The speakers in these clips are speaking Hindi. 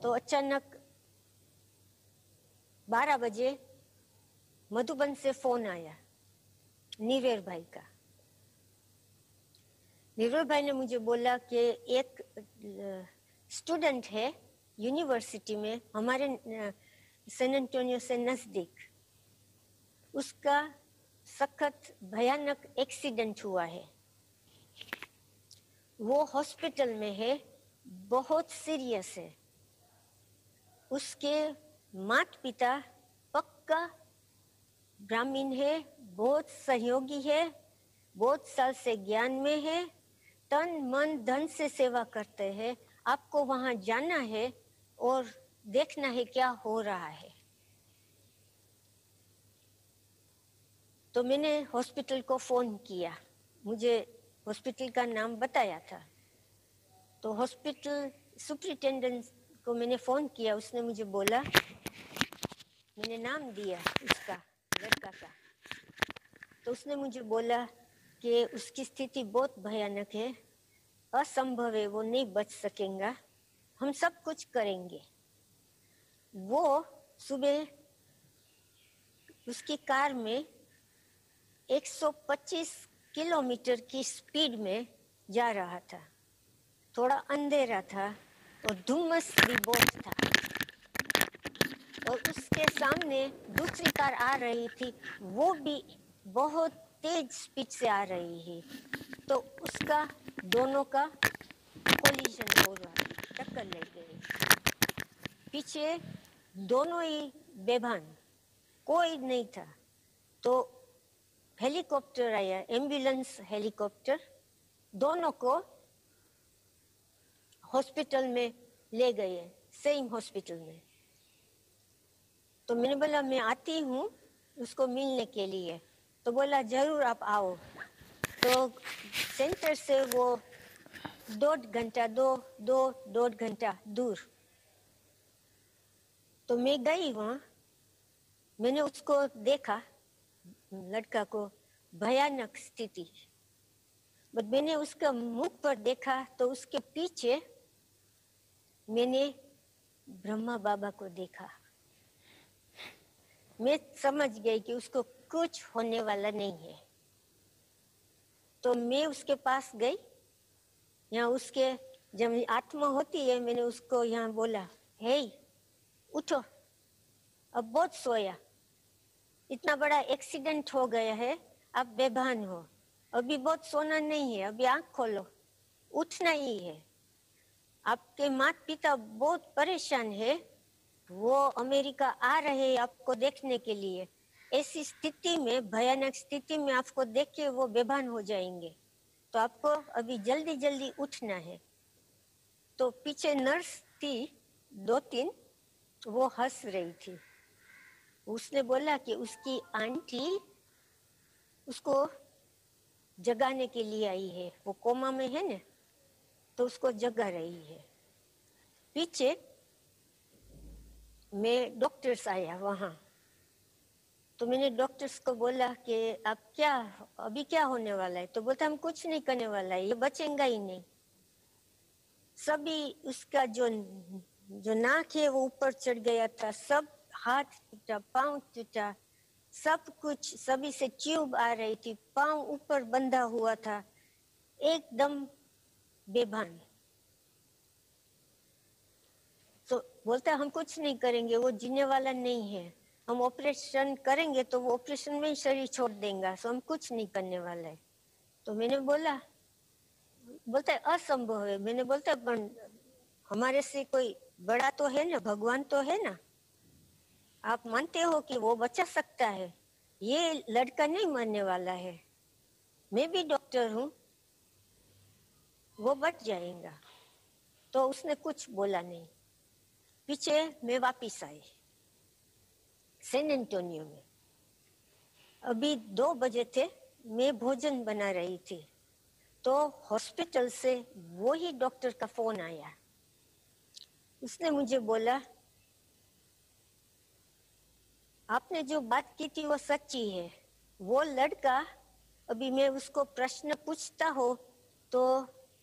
तो अचानक बारह बजे मधुबन से फ़ोन आया निवेर भाई का। निवेर भाई ने मुझे बोला कि एक स्टूडेंट है यूनिवर्सिटी में हमारे सैन एंटोनियो से नज़दीक। उसका सख्त, भयानक एक्सीडेंट हुआ है। वो हॉस्पिटल में है, बहुत सीरियस है। उसके माता पिता पक्का ब्राह्मण है, बहुत सहयोगी है, बहुत साल से ज्ञान में है, तन, मन, धन से सेवा करते हैं। आपको वहाँ जाना है और देखना है क्या हो रहा है। तो मैंने हॉस्पिटल को फ़ोन किया। मुझे हॉस्पिटल का नाम बताया था। तो हॉस्पिटल सुप्रिटेंडेंट को मैंने फ़ोन किया, उसने मुझे बोला, मैंने नाम दिया उसका, लड़का का। तो उसने मुझे बोला कि उसकी स्थिति बहुत भयानक है, असंभव है, वो नहीं बच सकेगा, हम सब कुछ करेंगे। वो सुबह उसकी कार में 125 किलोमीटर की स्पीड में जा रहा था, थोड़ा अंधेरा था और धुम्मस बहुत था और उसके सामने दूसरी कार आ रही थी वो भी बहुत तेज स्पीड से आ रही है तो उसका दोनों का कोलिजन हो रहा टक्कर लग गई पीछे दोनों ही बेभान कोई नहीं था तो हेलीकॉप्टर आया एंबुलेंस हेलीकॉप्टर दोनों को हॉस्पिटल में ले गए सेम हॉस्पिटल में। तो मैंने बोला, मैं आती हूँ, उसको मिलने के लिए। तो बोला, ज़रूर आप आओ। तो सेंटर से वो दो घंटा, दो दो दो घंटा दूर। तो मैं गई वहाँ, मैंने उसको देखा, लड़का को भयानक स्थिति। बट मैंने उसका मुख पर देखा तो उसके पीछे मैंने ब्रह्मा बाबा को देखा। मैं समझ गई कि उसको कुछ होने वाला नहीं है। तो मैं उसके पास गई। यहाँ उसके जब आत्मा होती है, मैंने उसको यहाँ बोला, हे, उठो। अब बहुत सोया। इतना बड़ा एक्सीडेंट हो गया है, आप बेभान हो। अभी बहुत सोना नहीं है, अभी आँख खोलो। उठना ही है। आपके माता पिता बहुत परेशान है। वो अमेरिका आ रहे हैं आपको देखने के लिए। ऐसी स्थिति में, भयानक स्थिति में आपको देख के वो बेभान हो जाएँगे। तो आपको अभी जल्दी जल्दी उठना है। तो पीछे नर्स थी दो तीन वो हंस रही थी। उसने बोला कि उसकी आंटी उसको जगाने के लिए आई है। वो कोमा में है ना? तो उसको जगा रही है। पीछे मैं डॉक्टर्स आया वहाँ। तो मैंने डॉक्टर्स को बोला कि अब क्या, अभी क्या होने वाला है? तो बोलता, हम कुछ नहीं करने वाला है, ये बचेगा ही नहीं। सभी उसका जो जो नाक है, वो ऊपर चढ़ गया था। सब हाथ टूटा, पाँव टूटा, सब कुछ, सभी से ट्यूब आ रही थी। पाँव ऊपर बंधा हुआ था। एकदम बेभान तो बोलता हम कुछ नहीं करेंगे, वो जीने वाला नहीं है। हम ऑपरेशन करेंगे तो वो ऑपरेशन में ही शरीर छोड़ देंगे सो हम कुछ नहीं करने वाला है। तो मैंने बोला, बोलता है, असंभव है। मैंने बोलता है हमारे से कोई बड़ा तो है ना, भगवान तो है ना? आप मानते हो कि वो बचा सकता है? ये लड़का नहीं मरने वाला है। मैं भी डॉक्टर हूँ वो बच जाएगा। तो उसने कुछ बोला नहीं। पीछे मैं वापिस आई सेन एंटोनियो में। अभी दो बजे थे, मैं भोजन बना रही थी। तो हॉस्पिटल से वो ही डॉक्टर का फ़ोन आया। उसने मुझे बोला, आपने जो बात की थी वो सच्ची है। वो लड़का, अभी मैं उसको प्रश्न पूछता हो तो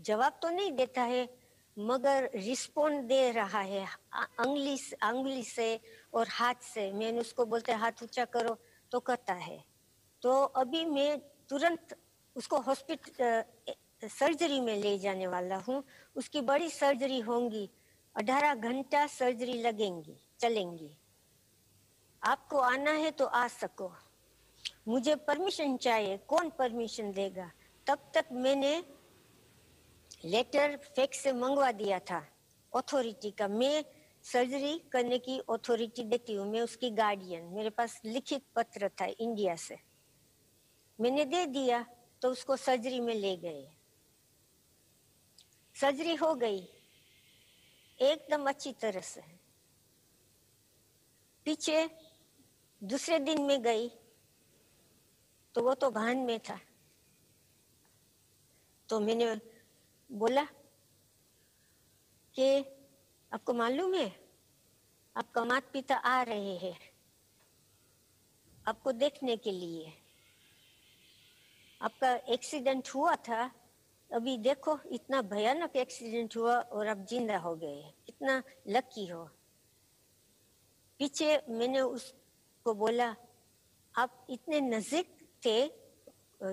जवाब तो नहीं देता है, मगर रिस्पॉन्ड दे रहा है अंगली अंगुली से और हाथ से। मैंने उसको बोलते, हाथ ऊँचा करो तो करता है। तो अभी मैं तुरंत उसको हॉस्पिटल सर्जरी में ले जाने वाला हूँ। उसकी बड़ी सर्जरी होंगी, अठारह घंटा सर्जरी लगेंगी, चलेंगी। आपको आना है तो आ सको। मुझे परमिशन चाहिए, कौन परमिशन देगा? तब तक मैंने लेटर फैक्स से मंगवा दिया था। अथॉरिटी का। मैं सर्जरी करने की अथॉरिटी देती हूँ। मैं उसकी गार्डियन मेरे पास लिखित पत्र था इंडिया से। मैंने दे दिया तो उसको सर्जरी में ले गए। सर्जरी हो गई। एकदम अच्छी तरह से। पीछे दूसरे दिन में गई तो वो तो भान में था। तो मैंने बोला कि आपको मालूम है, आपका माता पिता आ रहे हैं आपको देखने के लिए। आपका एक्सीडेंट हुआ था, अभी देखो, इतना भयानक एक्सीडेंट हुआ और आप ज़िंदा हो गए कितना लकी हो। पीछे मैंने उसको बोला, आप इतने नज़दीक थे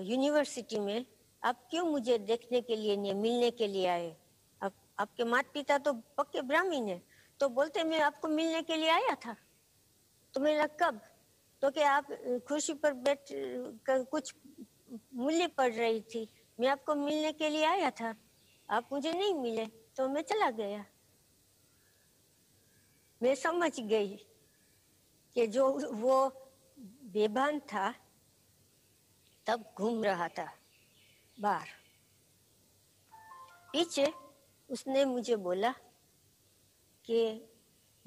यूनिवर्सिटी में आप क्यों मुझे देखने के लिए नहीं, मिलने के लिए आए? आप आपके माता पिता तो पक्के ब्राह्मीण है। तो बोलते, मैं आपको मिलने के लिए आया था। तो मैंने कब? तो कि आप खुशी पर बैठ, कर कुछ मूल्य पड़ रही थी। मैं आपको मिलने के लिए आया था। आप मुझे नहीं मिले तो मैं चला गया। मैं समझ गई कि जो वो बेभान था, तब घूम रहा था। बाहर पीछे उसने मुझे बोला कि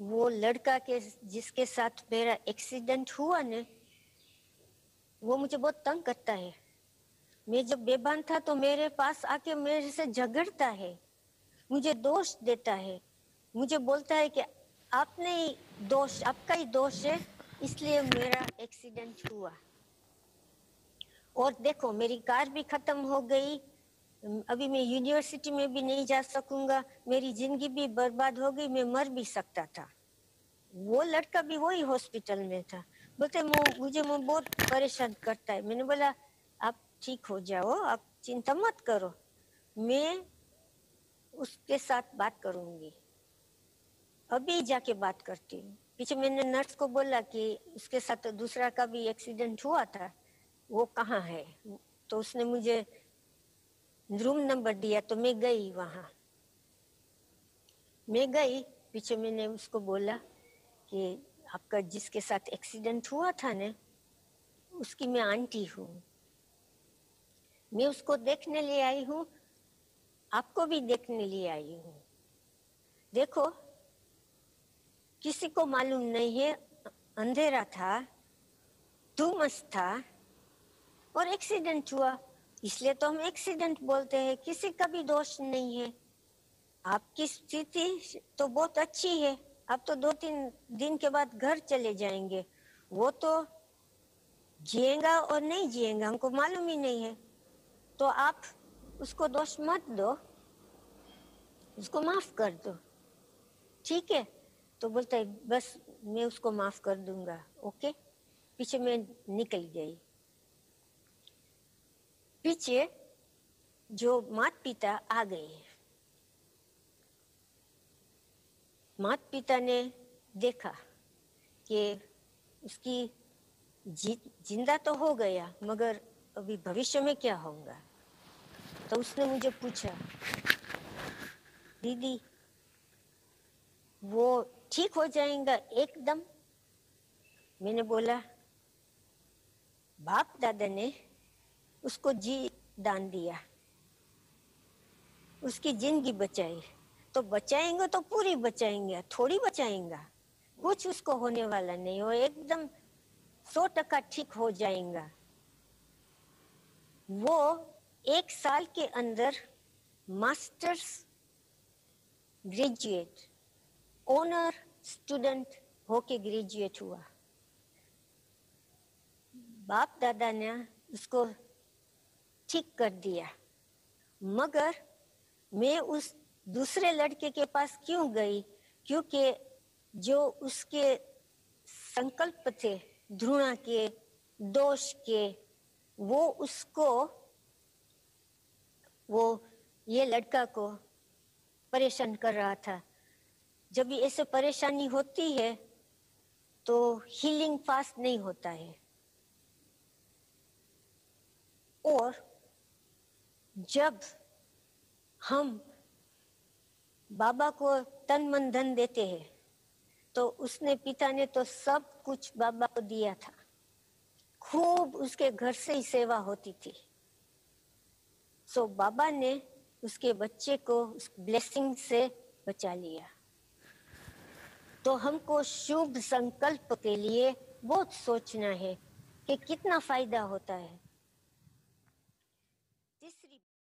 वो लड़का के, जिसके साथ मेरा एक्सीडेंट हुआ ने, वो मुझे बहुत तंग करता है। मैं जब बेबान था तो मेरे पास आके मेरे से झगड़ता है, मुझे दोष देता है। मुझे बोलता है कि आपने ही दोष, आपका ही दोष है, इसलिए मेरा एक्सीडेंट हुआ। और देखो, मेरी कार भी खत्म हो गई। अभी मैं यूनिवर्सिटी में भी नहीं जा सकूँगा। मेरी ज़िंदगी भी बर्बाद हो गई, मैं मर भी सकता था। वो लड़का भी वही हॉस्पिटल में था। बोलते मुझे बहुत परेशान करता है। मैंने बोला, आप ठीक हो जाओ, आप चिंता मत करो। मैं उसके साथ बात करूँगी। अभी जाके बात करती हूँ। पीछे मैंने नर्स को बोला कि उसके साथ दूसरा का भी एक्सीडेंट हुआ था। वो कहाँ है? तो उसने मुझे रूम नंबर दिया तो मैं गई वहाँ। मैं गई, पीछे मैंने उसको बोला कि आपका जिसके साथ एक्सीडेंट हुआ था ना, उसकी मैं आंटी हूँ। मैं उसको देखने ले आई हूँ, आपको भी देखने ले आई हूँ। देखो, किसी को मालूम नहीं है, अंधेरा था धूमस था और एक्सीडेंट हुआ। इसलिए तो हम एक्सीडेंट बोलते हैं, किसी का भी दोष नहीं है। आपकी स्थिति तो बहुत अच्छी है। आप तो दो तीन दिन के बाद घर चले जाएँगे। वो तो जिएगा और नहीं जिएगा, हमको मालूम ही नहीं है। तो आप उसको दोष मत दो। उसको माफ़ कर दो। ठीक है? तो बोलता है, बस मैं उसको माफ़ कर दूँगा। ओके? पीछे मैं निकल गई। पीछे जो मात पिता आ गए मात पिता ने देखा कि उसकी ज़िंदा तो हो गया, मगर अभी भविष्य में क्या होगा? तो उसने मुझे पूछा, दीदी, वो ठीक हो जाएगा एकदम? मैंने बोला, बाप दादा ने उसको जी दान दिया। उसकी ज़िंदगी बचाई। तो बचाएँगे तो पूरी बचाएँगे, थोड़ी बचाएँगे। कुछ उसको होने वाला नहीं वो एकदम सौ टका ठीक हो जाएगा। वो एक साल के अंदर मास्टर्स ग्रेजुएट, ओनर स्टूडेंट होके ग्रेजुएट हुआ। बाप दादा ने उसको ठीक कर दिया। मगर मैं उस दूसरे लड़के के पास क्यों गई? क्योंकि जो उसके संकल्प थे ध्रुणा के, दोष के, वो उसको, वो ये लड़का को परेशान कर रहा था। जब ऐसे परेशानी होती है तो हीलिंग फास्ट नहीं होता है। और जब हम बाबा को तन मन धन देते हैं तो उसने पिता ने तो सब कुछ बाबा को दिया था। खूब उसके घर से ही सेवा होती थी। सो बाबा ने उसके बच्चे को उस ब्लेसिंग से बचा लिया। तो हमको शुभ संकल्प के लिए बहुत सोचना है कि कितना फ़ायदा होता है।